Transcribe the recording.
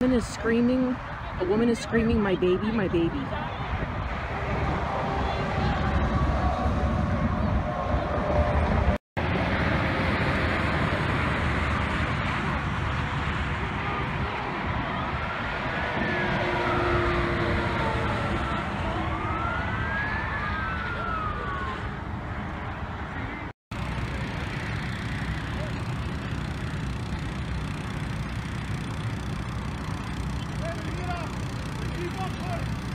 woman is screaming. A woman is screaming, "My baby, my baby." Keep up,